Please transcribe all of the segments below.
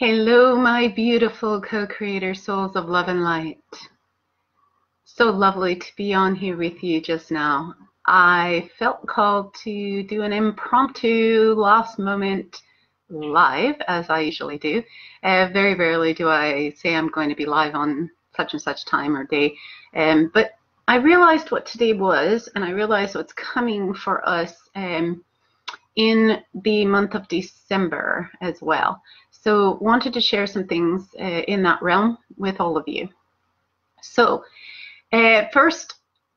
Hello, my beautiful co-creator souls of love and light. So lovely to be on here with you just now. I felt called to do an impromptu last moment live, as I usually do. Uh, very rarely do I say I'm going to be live on such and such time or day. Um, but I realized what today was, and I realized what's coming for us um, in the month of December as well. So wanted to share some things uh, in that realm with all of you. So uh, first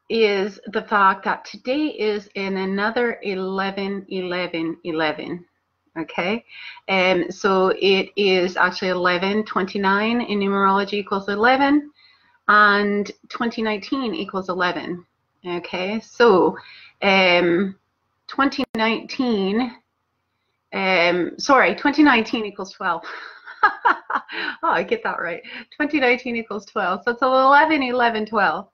is the fact that today is in another 11, 11, 11. Okay, and um, so it is actually 11, 29 in numerology equals 11, and 2019 equals 11. Okay, so um, 2019 um, sorry, 2019 equals 12. oh, I get that right. 2019 equals 12. So it's 11, 11, 12.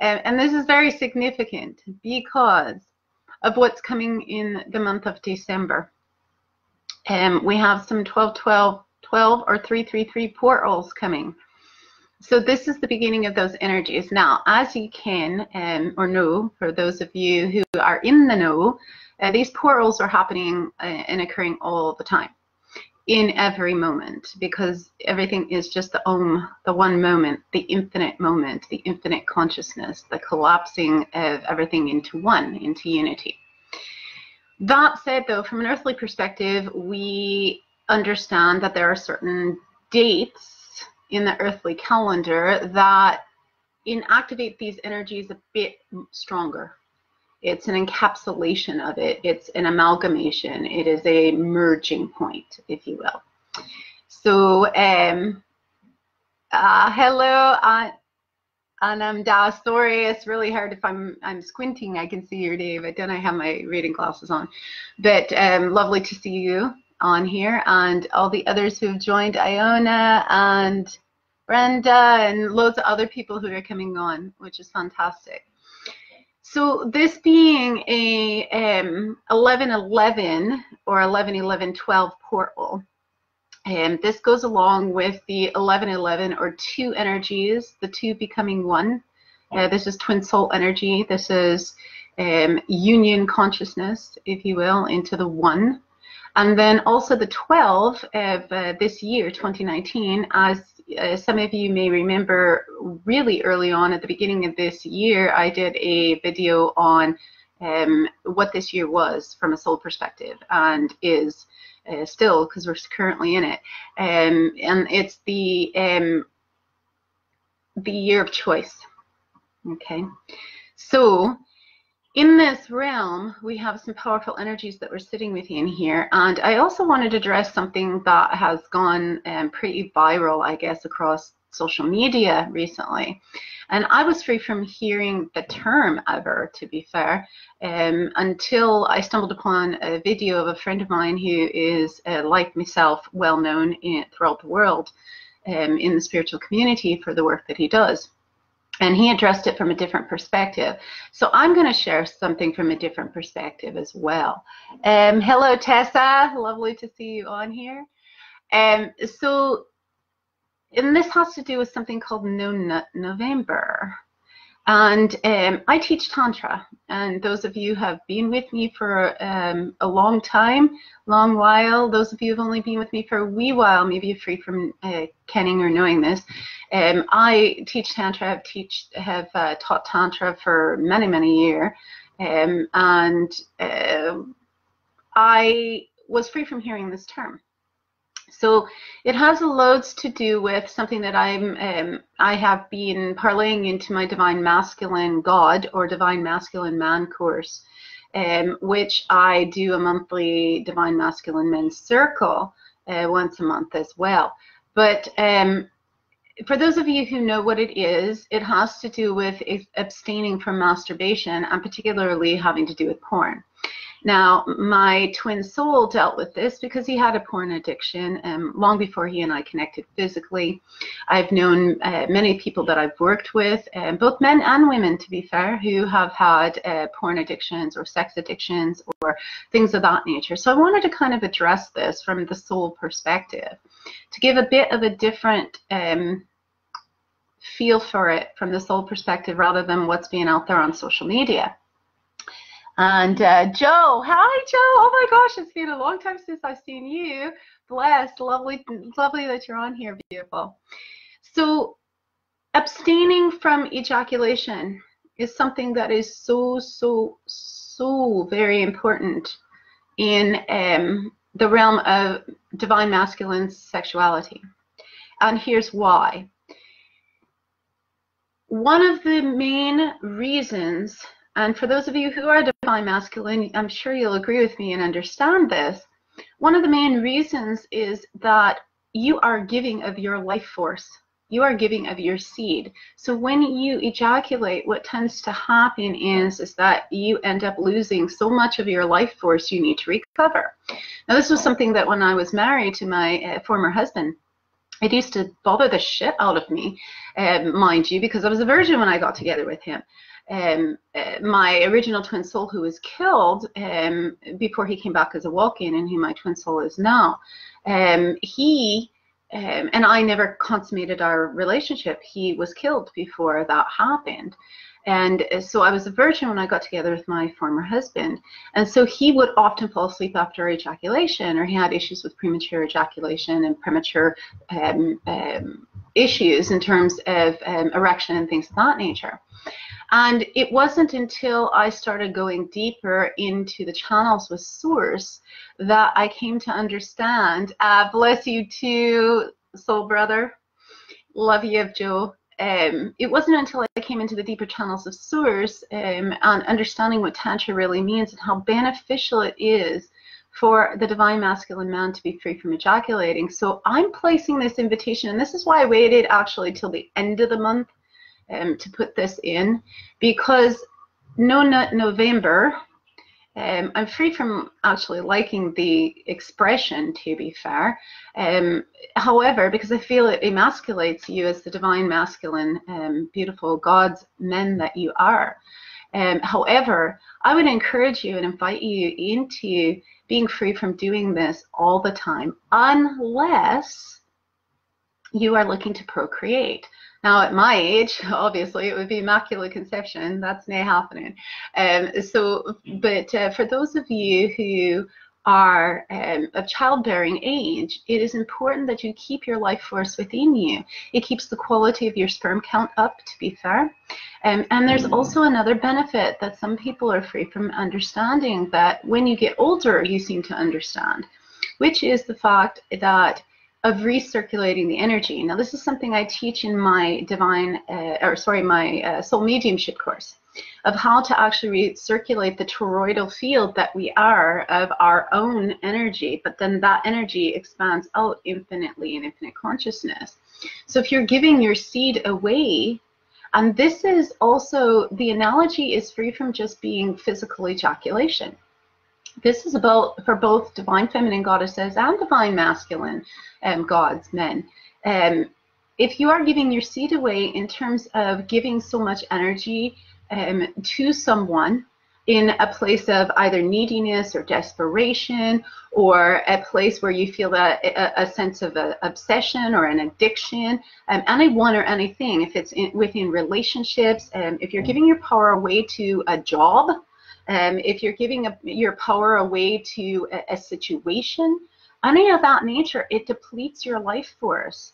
And, and this is very significant because of what's coming in the month of December. Um, we have some 12, 12, 12 or 333 portals coming. So this is the beginning of those energies. Now, as you can um, or know, for those of you who are in the know, uh, these portals are happening uh, and occurring all the time in every moment because everything is just the om, the one moment, the infinite moment, the infinite consciousness, the collapsing of everything into one, into unity. That said, though, from an earthly perspective, we understand that there are certain dates in the earthly calendar that inactivate these energies a bit stronger it's an encapsulation of it. It's an amalgamation. It is a merging point, if you will. So, um, uh, hello, uh, Anam Sorry, it's really hard if I'm I'm squinting. I can see your name. I don't I have my reading glasses on, but um, lovely to see you on here and all the others who've joined Iona and Brenda and loads of other people who are coming on, which is fantastic. So this being a um, 1111 or 111112 portal, and um, this goes along with the 1111 or two energies, the two becoming one. Uh, this is twin soul energy. This is um, union consciousness, if you will, into the one. And then also the 12 of uh, this year, 2019, as uh, some of you may remember really early on at the beginning of this year, I did a video on um, what this year was from a soul perspective and is uh, still because we're currently in it. Um, and it's the um, the year of choice. Okay, so in this realm, we have some powerful energies that we're sitting within here. And I also wanted to address something that has gone um, pretty viral, I guess, across social media recently. And I was free from hearing the term ever, to be fair, um, until I stumbled upon a video of a friend of mine who is, uh, like myself, well known in, throughout the world um, in the spiritual community for the work that he does and he addressed it from a different perspective. So I'm going to share something from a different perspective as well. Um, hello, Tessa. Lovely to see you on here. Um, so, and this has to do with something called No November. And um, I teach Tantra, and those of you have been with me for um, a long time, long while. Those of you who've only been with me for a wee while, maybe you're free from uh, kenning or knowing this. Um, I teach Tantra, I've, teach, have uh, taught Tantra for many, many years, um, and uh, I was free from hearing this term. So it has loads to do with something that I'm um, I have been parlaying into my divine masculine God or divine masculine man course, um, which I do a monthly divine masculine men's circle uh, once a month as well. But um, for those of you who know what it is, it has to do with abstaining from masturbation and particularly having to do with porn. Now, my twin soul dealt with this because he had a porn addiction um, long before he and I connected physically. I've known uh, many people that I've worked with, um, both men and women, to be fair, who have had uh, porn addictions or sex addictions or things of that nature. So I wanted to kind of address this from the soul perspective. to give a bit of a different um, feel for it from the soul perspective rather than what's being out there on social media. And uh, Joe, hi Joe. Oh my gosh, it's been a long time since I've seen you. Blessed, lovely, lovely that you're on here. Beautiful. So, abstaining from ejaculation is something that is so, so, so very important in um, the realm of divine masculine sexuality. And here's why. One of the main reasons, and for those of you who are divine masculine, I'm sure you'll agree with me and understand this. One of the main reasons is that you are giving of your life force you are giving of your seed. So when you ejaculate, what tends to happen is, is that you end up losing so much of your life force you need to recover. Now, this was something that when I was married to my uh, former husband, it used to bother the shit out of me, um, mind you, because I was a virgin when I got together with him. Um, uh, my original twin soul, who was killed um, before he came back as a walk-in, and who my twin soul is now, um, he um, and I never consummated our relationship. He was killed before that happened. And so I was a virgin when I got together with my former husband. And so he would often fall asleep after ejaculation, or he had issues with premature ejaculation and premature um, um, issues in terms of um, erection and things of that nature. And it wasn't until I started going deeper into the channels with Source that I came to understand. Uh, bless you too, soul brother. Love you, Joe. Um, it wasn't until I came into the deeper channels of Source um, and understanding what Tantra really means and how beneficial it is for the divine masculine man to be free from ejaculating. So I'm placing this invitation, and this is why I waited actually till the end of the month um, to put this in because No Nut November, um, I'm free from actually liking the expression, to be fair. Um, however, because I feel it emasculates you as the divine masculine, um, beautiful God's men that you are. Um, however, I would encourage you and invite you into being free from doing this all the time, unless you are looking to procreate. Now, at my age, obviously, it would be immaculate conception. That's not happening. Um, so, but uh, for those of you who are um, of childbearing age, it is important that you keep your life force within you. It keeps the quality of your sperm count up, to be fair. Um, and there's also another benefit that some people are free from understanding that when you get older, you seem to understand, which is the fact that of recirculating the energy. Now, this is something I teach in my divine, uh, or sorry, my uh, soul mediumship course of how to actually recirculate the toroidal field that we are of our own energy, but then that energy expands out infinitely in infinite consciousness. So if you're giving your seed away, and this is also, the analogy is free from just being physical ejaculation. This is about for both divine feminine goddesses and divine masculine um, gods, men. Um, if you are giving your seed away in terms of giving so much energy um, to someone in a place of either neediness or desperation or a place where you feel that a, a sense of a, obsession or an addiction um, anyone or anything. If it's in, within relationships um, if you're giving your power away to a job um, if you're giving a, your power away to a, a situation any of that nature it depletes your life force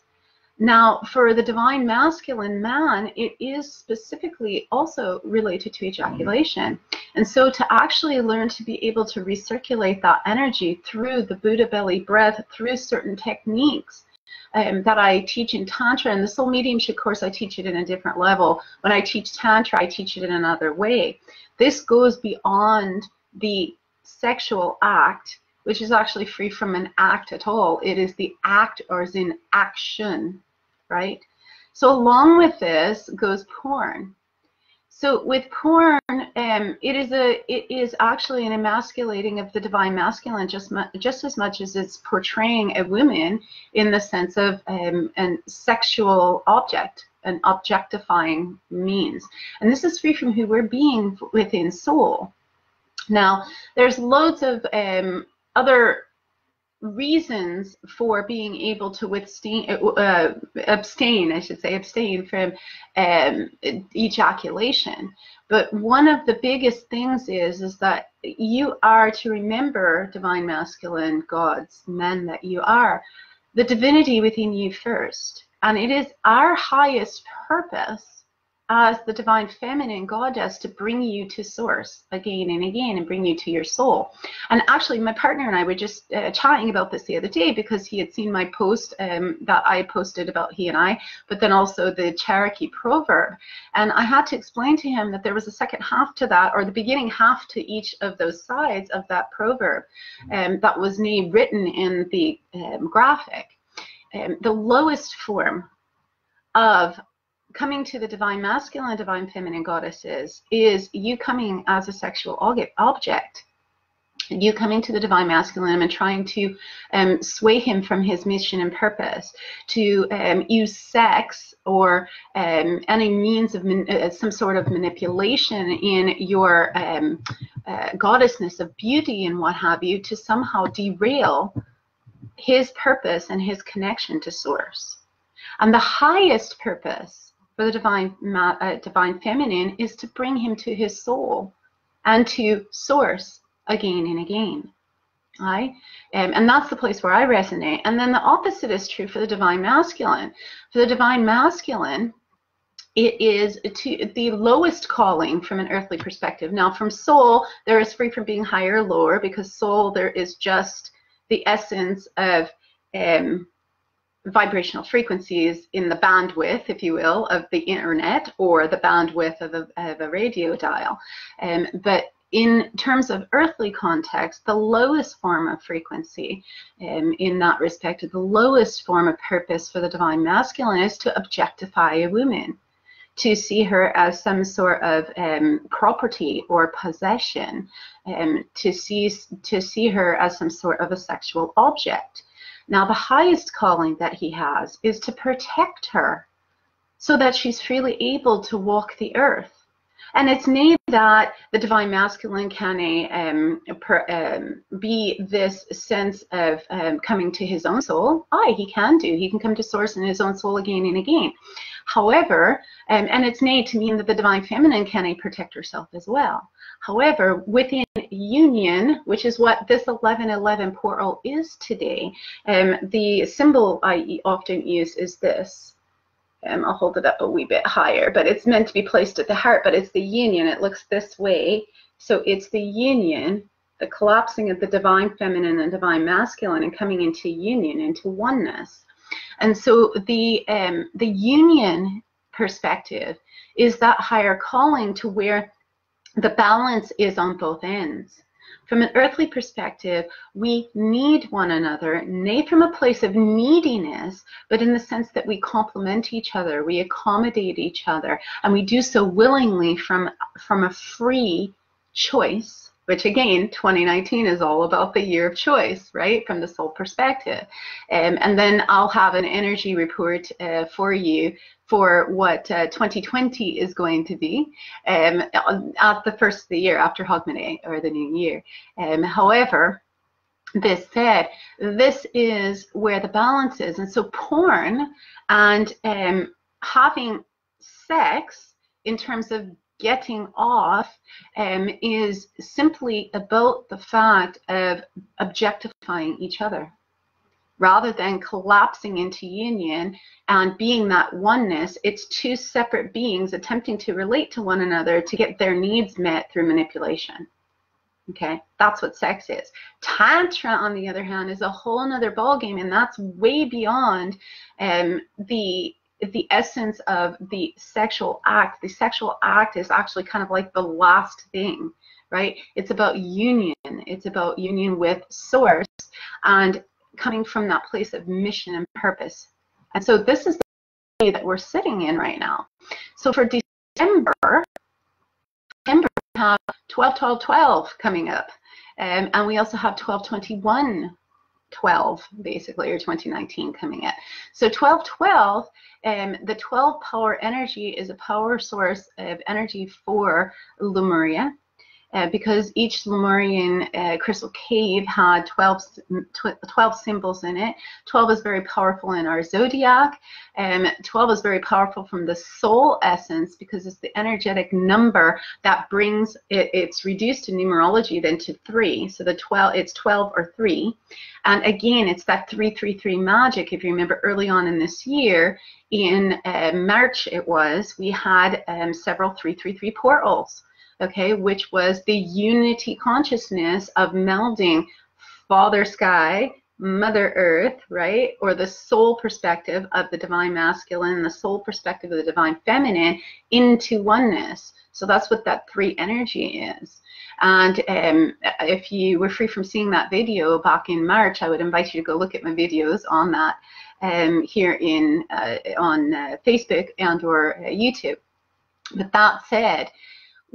now, for the divine masculine man, it is specifically also related to ejaculation. And so to actually learn to be able to recirculate that energy through the Buddha belly breath, through certain techniques um, that I teach in Tantra, and the Soul Mediumship course, I teach it in a different level. When I teach Tantra, I teach it in another way. This goes beyond the sexual act which is actually free from an act at all. It is the act or is in action right? So along with this goes porn. So with porn, um, it is a it is actually an emasculating of the divine masculine just just as much as it's portraying a woman in the sense of um, an sexual object, an objectifying means. And this is free from who we're being within soul. Now, there's loads of um, other reasons for being able to withstand, uh, abstain, I should say, abstain from um, ejaculation. But one of the biggest things is, is that you are to remember, divine masculine gods, men that you are, the divinity within you first. And it is our highest purpose as the divine feminine goddess to bring you to source again and again and bring you to your soul. And actually, my partner and I were just uh, chatting about this the other day because he had seen my post um, that I posted about he and I, but then also the Cherokee proverb. And I had to explain to him that there was a second half to that, or the beginning half to each of those sides of that proverb um, that was named written in the um, graphic. Um, the lowest form of coming to the divine masculine and divine feminine goddesses is you coming as a sexual object you coming to the divine masculine and trying to um, sway him from his mission and purpose, to um, use sex or um, any means of uh, some sort of manipulation in your um, uh, goddessness of beauty and what have you to somehow derail his purpose and his connection to source. And the highest purpose for the divine, uh, divine feminine is to bring him to his soul and to source again and again. Right? Um, and that's the place where I resonate. And then the opposite is true for the divine masculine. For the divine masculine, it is to the lowest calling from an earthly perspective. Now, from soul, there is free from being higher or lower because soul, there is just the essence of um, vibrational frequencies in the bandwidth, if you will, of the internet or the bandwidth of a, of a radio dial. Um, but in terms of earthly context, the lowest form of frequency um, in that respect, the lowest form of purpose for the divine masculine is to objectify a woman, to see her as some sort of um, property or possession, um, to see to see her as some sort of a sexual object. Now, the highest calling that he has is to protect her so that she's freely able to walk the earth. And it's named that the divine masculine can um, per, um, be this sense of um, coming to his own soul. Aye, he can do. He can come to source in his own soul again and again. However, um, and it's named to mean that the divine feminine can protect herself as well. However, within union, which is what this 1111 portal is today, um, the symbol I often use is this. Um, I'll hold it up a wee bit higher, but it's meant to be placed at the heart, but it's the union. It looks this way. So it's the union, the collapsing of the divine feminine and divine masculine and coming into union, into oneness. And so the, um, the union perspective is that higher calling to where the balance is on both ends. From an earthly perspective, we need one another, not from a place of neediness, but in the sense that we complement each other, we accommodate each other, and we do so willingly from, from a free choice which again, 2019 is all about the year of choice, right, from the soul perspective. Um, and then I'll have an energy report uh, for you for what uh, 2020 is going to be um, at the first of the year after Hogmanay or the new year. Um, however, this said, this is where the balance is. And so porn and um, having sex in terms of getting off um, is simply about the fact of objectifying each other rather than collapsing into union and being that oneness, it's two separate beings attempting to relate to one another to get their needs met through manipulation. Okay, that's what sex is. Tantra, on the other hand, is a whole other ballgame, and that's way beyond um, the the essence of the sexual act. The sexual act is actually kind of like the last thing, right? It's about union. It's about union with source and coming from that place of mission and purpose. And so this is the day that we're sitting in right now. So for December, December we have 12 12 12 coming up. Um, and we also have 12 21 12 basically or 2019 coming up. So 12 12 um, the 12 power energy is a power source of energy for Lemuria. Uh, because each Lemurian uh, crystal cave had 12, 12 symbols in it. 12 is very powerful in our zodiac. Um, 12 is very powerful from the soul essence because it's the energetic number that brings it, it's reduced in numerology then to three. So the 12, it's 12 or three. And again, it's that 333 magic. If you remember early on in this year, in uh, March it was, we had um, several 333 portals, okay, which was the unity consciousness of melding Father Sky, Mother Earth, right, or the soul perspective of the divine masculine, the soul perspective of the divine feminine into oneness. So that's what that three energy is. And um, if you were free from seeing that video back in March, I would invite you to go look at my videos on that um, here in uh, on uh, Facebook and or uh, YouTube. But that said,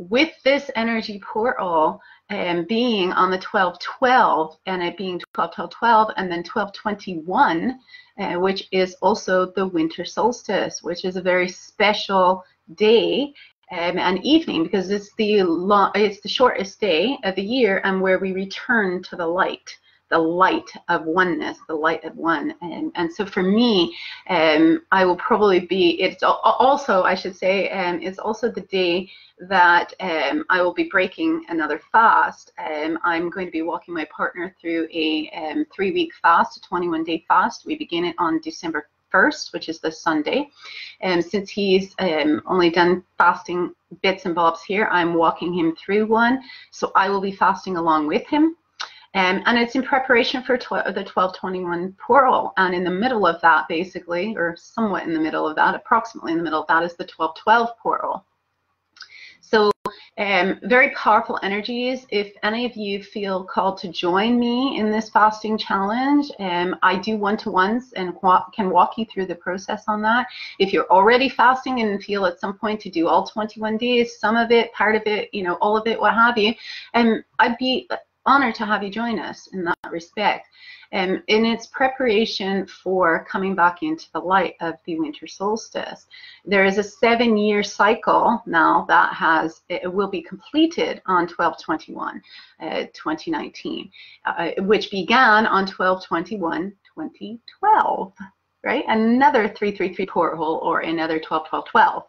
with this energy portal and being on the 1212 and it being 1212 and then 1221, uh, which is also the winter solstice, which is a very special day um, and evening because it's the long, it's the shortest day of the year and where we return to the light the light of oneness, the light of one. And, and so for me, um, I will probably be, it's also, I should say, um, it's also the day that um, I will be breaking another fast. Um, I'm going to be walking my partner through a um, three week fast, a 21 day fast. We begin it on December 1st, which is this Sunday. And since he's um, only done fasting bits and bobs here, I'm walking him through one. So I will be fasting along with him. Um, and it's in preparation for the 1221 portal. And in the middle of that, basically, or somewhat in the middle of that, approximately in the middle of that, is the 1212 portal. So um, very powerful energies. If any of you feel called to join me in this fasting challenge, um, I do one-to-ones and can walk you through the process on that. If you're already fasting and feel at some point to do all 21 days, some of it, part of it, you know, all of it, what have you, and um, I'd be honored to have you join us in that respect. Um, in its preparation for coming back into the light of the winter solstice. There is a seven year cycle now that has, it will be completed on 1221, uh, 2019, uh, which began on 1221, 2012, right? Another 333 porthole or another 121212.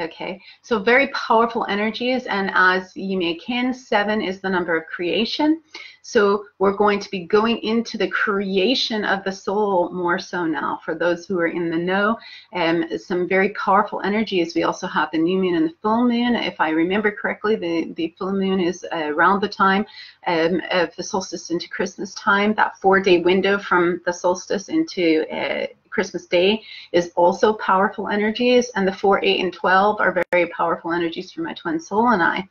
Okay, so very powerful energies, and as you may ken, seven is the number of creation. So we're going to be going into the creation of the soul more so now. For those who are in the know, um, some very powerful energies. We also have the new moon and the full moon. If I remember correctly, the, the full moon is uh, around the time um, of the solstice into Christmas time, that four-day window from the solstice into uh, Christmas Day is also powerful energies, and the 4, 8, and 12 are very powerful energies for my twin soul and I.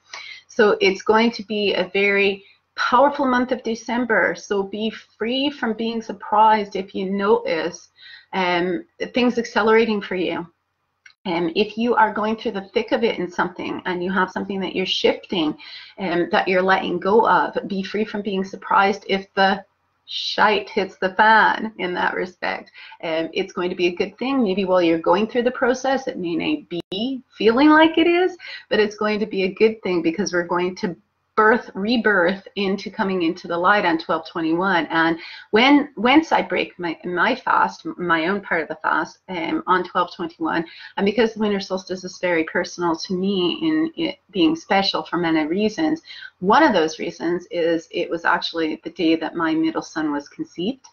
So it's going to be a very powerful month of December. So be free from being surprised if you notice um, things accelerating for you. Um, if you are going through the thick of it in something and you have something that you're shifting um, that you're letting go of, be free from being surprised if the shite hits the fan in that respect. And it's going to be a good thing. Maybe while you're going through the process, it may not be feeling like it is, but it's going to be a good thing because we're going to birth, rebirth into coming into the light on 1221. And when once I break my my fast, my own part of the fast, um, on 1221, and because the winter solstice is very personal to me in it being special for many reasons, one of those reasons is it was actually the day that my middle son was conceived.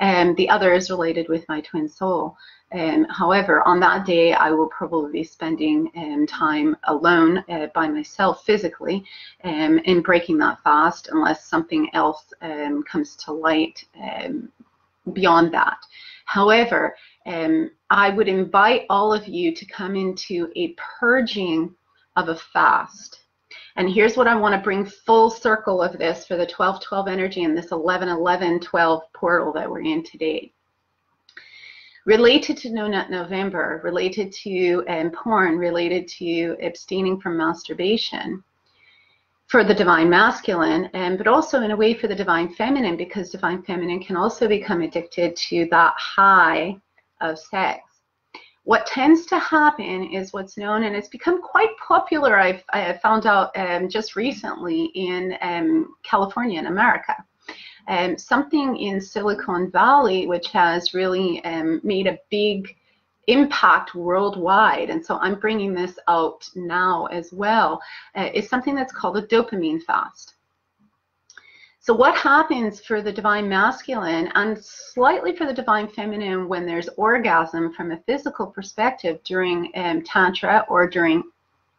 And the other is related with my twin soul. Um, however, on that day, I will probably be spending um, time alone uh, by myself physically um, in breaking that fast unless something else um, comes to light um, beyond that. However, um, I would invite all of you to come into a purging of a fast. And here's what I want to bring full circle of this for the 12-12 energy and this 11-11-12 portal that we're in today related to No Nut November, related to um, porn, related to abstaining from masturbation for the divine masculine, and but also in a way for the divine feminine, because divine feminine can also become addicted to that high of sex. what tends to happen is what's known, and it's become quite popular, I've, I found out um, just recently in um, California in America. Um, something in Silicon Valley which has really um, made a big impact worldwide, and so I'm bringing this out now as well, uh, is something that's called a dopamine fast. So what happens for the divine masculine and slightly for the divine feminine when there's orgasm from a physical perspective during um, tantra or during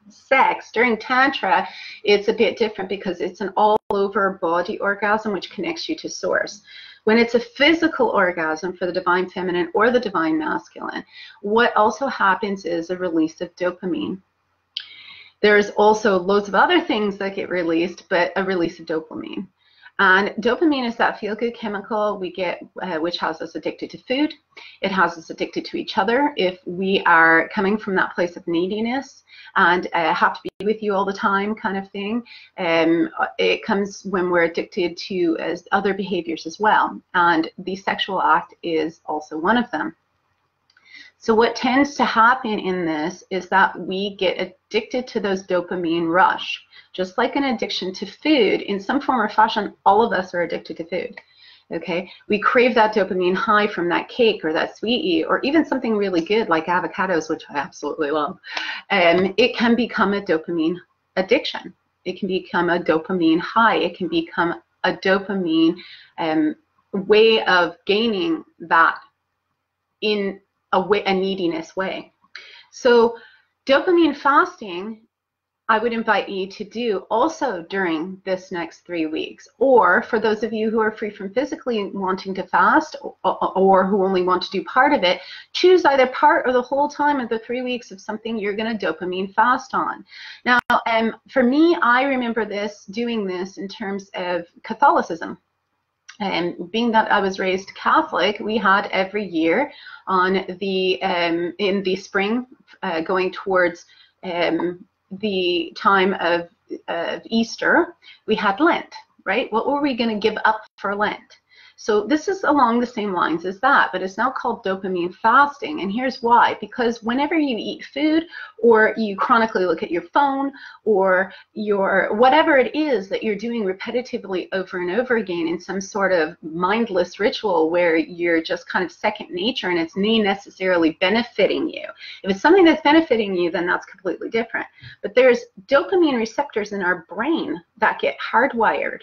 sex during tantra it's a bit different because it's an all over body orgasm which connects you to source. When it's a physical orgasm for the divine feminine or the divine masculine what also happens is a release of dopamine. There's also loads of other things that get released but a release of dopamine and dopamine is that feel-good chemical we get, uh, which has us addicted to food. It has us addicted to each other. If we are coming from that place of neediness and uh, have to be with you all the time kind of thing, um, it comes when we're addicted to uh, other behaviors as well. And the sexual act is also one of them. So what tends to happen in this is that we get addicted to those dopamine rush. Just like an addiction to food, in some form or fashion, all of us are addicted to food. Okay, we crave that dopamine high from that cake or that sweetie or even something really good like avocados, which I absolutely love. And um, it can become a dopamine addiction. It can become a dopamine high. It can become a dopamine um, way of gaining that in a, way, a neediness way. So dopamine fasting, I would invite you to do also during this next three weeks. Or for those of you who are free from physically wanting to fast or, or who only want to do part of it, choose either part or the whole time of the three weeks of something you're going to dopamine fast on. Now, um, for me, I remember this, doing this in terms of Catholicism. And being that I was raised Catholic, we had every year on the um, in the spring, uh, going towards um, the time of, of Easter, we had Lent, right? What were we going to give up for Lent? So this is along the same lines as that, but it's now called dopamine fasting. And here's why. Because whenever you eat food or you chronically look at your phone or your whatever it is that you're doing repetitively over and over again in some sort of mindless ritual where you're just kind of second nature and it's not necessarily benefiting you. If it's something that's benefiting you, then that's completely different. But there's dopamine receptors in our brain that get hardwired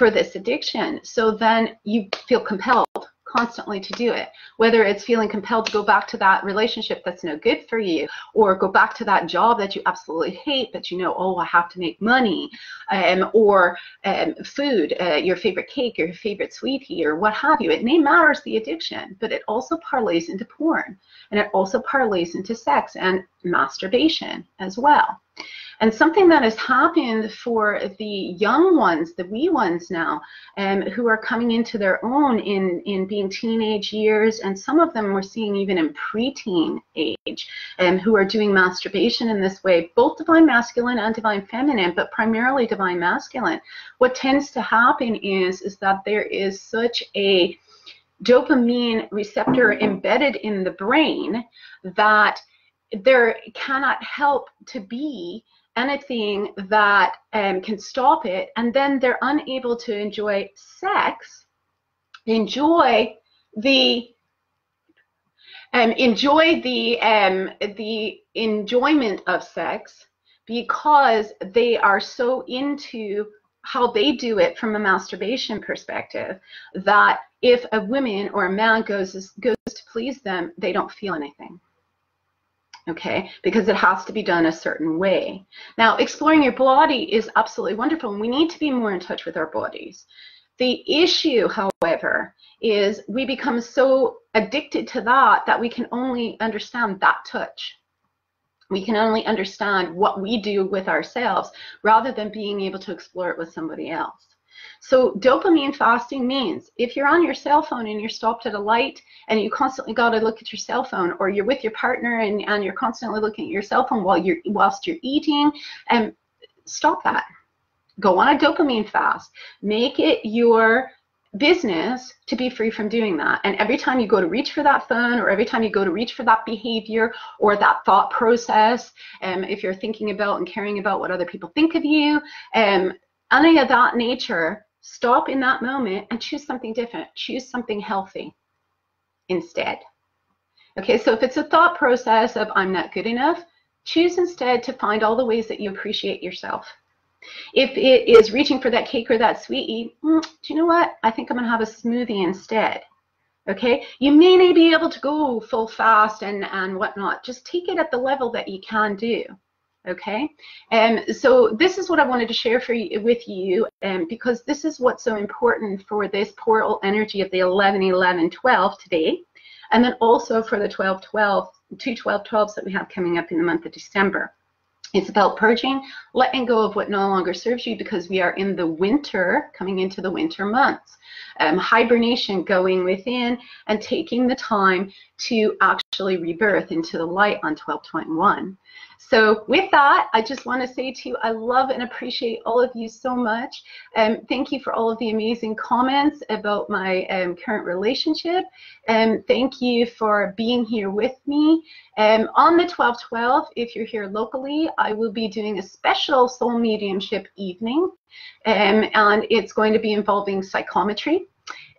for this addiction. So then you feel compelled constantly to do it, whether it's feeling compelled to go back to that relationship that's no good for you, or go back to that job that you absolutely hate, but you know, oh, I have to make money, um, or um, food, uh, your favorite cake, your favorite sweetie, or what have you. It may matters the addiction, but it also parlays into porn, and it also parlays into sex and masturbation as well. And something that has happened for the young ones, the wee ones now, um, who are coming into their own in, in being teenage years, and some of them we're seeing even in preteen age, um, who are doing masturbation in this way, both divine masculine and divine feminine, but primarily divine masculine. What tends to happen is, is that there is such a dopamine receptor embedded in the brain that there cannot help to be anything that um, can stop it, and then they're unable to enjoy sex, enjoy the um, enjoy the um, the enjoyment of sex because they are so into how they do it from a masturbation perspective that if a woman or a man goes goes to please them, they don't feel anything okay, because it has to be done a certain way. Now, exploring your body is absolutely wonderful, and we need to be more in touch with our bodies. The issue, however, is we become so addicted to that that we can only understand that touch. We can only understand what we do with ourselves rather than being able to explore it with somebody else. So dopamine fasting means if you're on your cell phone and you're stopped at a light and you constantly got to look at your cell phone or you're with your partner and, and you're constantly looking at your cell phone while you're whilst you're eating and um, stop that. Go on a dopamine fast. Make it your business to be free from doing that. And every time you go to reach for that phone or every time you go to reach for that behavior or that thought process, um, if you're thinking about and caring about what other people think of you, um, any of that nature, stop in that moment and choose something different. Choose something healthy instead. Okay, so if it's a thought process of I'm not good enough, choose instead to find all the ways that you appreciate yourself. If it is reaching for that cake or that sweetie, mm, do you know what? I think I'm going to have a smoothie instead. Okay, you may not be able to go full fast and, and whatnot. Just take it at the level that you can do. Okay, and um, so this is what I wanted to share for you, with you um, because this is what's so important for this portal energy of the 11, 11, 12 today. And then also for the 12, 12, two 12, 12s that we have coming up in the month of December. It's about purging, letting go of what no longer serves you because we are in the winter, coming into the winter months. Um, hibernation going within and taking the time to actually rebirth into the light on 1221. So with that, I just want to say to you, I love and appreciate all of you so much. Um, thank you for all of the amazing comments about my um, current relationship. And um, thank you for being here with me. Um, on the 1212, if you're here locally, I will be doing a special soul mediumship evening. Um, and it's going to be involving psychometry.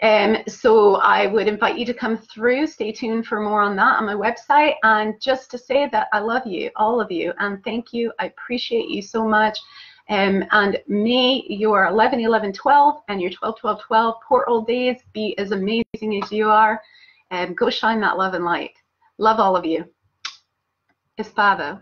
Um, so I would invite you to come through. Stay tuned for more on that on my website. And just to say that I love you, all of you, and thank you. I appreciate you so much. Um, and may your 11, 11, 12 and your 12, 12, 12 portal days be as amazing as you are. And go shine that love and light. Love all of you. Espavo.